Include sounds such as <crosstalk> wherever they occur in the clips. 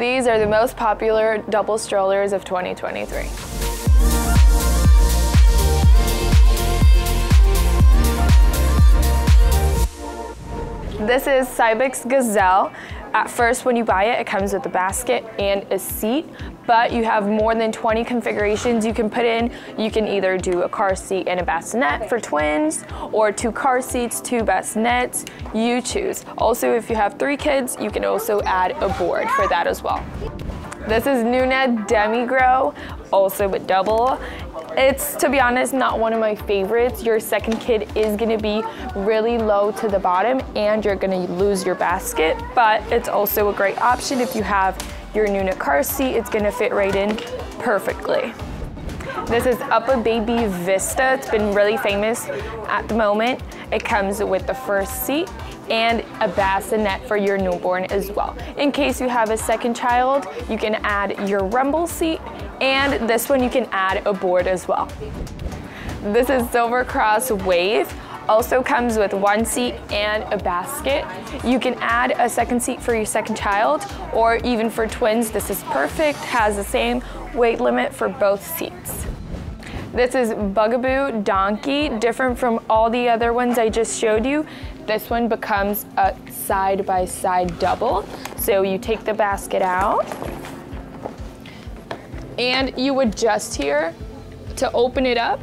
These are the most popular double strollers of 2023. This is Cybex Gazelle. At first, when you buy it, it comes with a basket and a seat, but you have more than 20 configurations you can put in. You can either do a car seat and a bassinet for twins, or two car seats, two bassinets, you choose. Also, if you have three kids, you can also add a board for that as well. This is Nuna Demi Grow, also with double. It's, to be honest, not one of my favorites. Your second kid is gonna be really low to the bottom and you're gonna lose your basket, but it's also a great option if you have your Nuna car seat, it's gonna fit right in perfectly. This is UppaBaby Vista. It's been really famous at the moment. It comes with the first seat and a bassinet for your newborn as well. In case you have a second child, you can add your rumble seat and this one you can add a board as well. This is Silver Cross Wave. Also comes with one seat and a basket. You can add a second seat for your second child or even for twins, this is perfect. Has the same weight limit for both seats. This is Bugaboo Donkey, different from all the other ones I just showed you. This one becomes a side-by-side -side double. So you take the basket out and you adjust here to open it up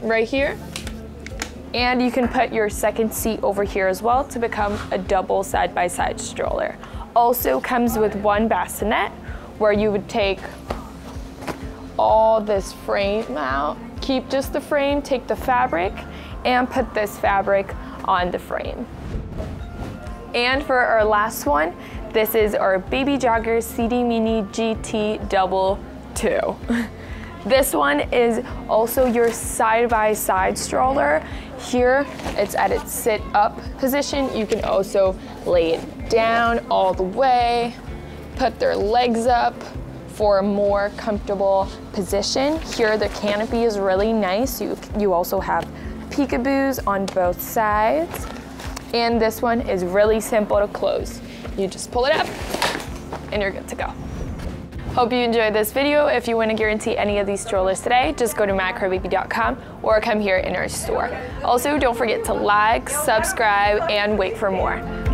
right here. And you can put your second seat over here as well to become a double side-by-side -side stroller. Also comes with one bassinet where you would take all this frame out, keep just the frame, take the fabric, and put this fabric on the frame. And for our last one, this is our Baby Jogger City Mini GT Double 2. <laughs> This one is also your side-by-side -side stroller. Here, it's at its sit-up position. You can also lay it down all the way, put their legs up for a more comfortable position. Here, the canopy is really nice. You, you also have peekaboos on both sides. And this one is really simple to close. You just pull it up and you're good to go. Hope you enjoyed this video. If you want to guarantee any of these strollers today, just go to macrobaby.com or come here in our store. Also, don't forget to like, subscribe, and wait for more.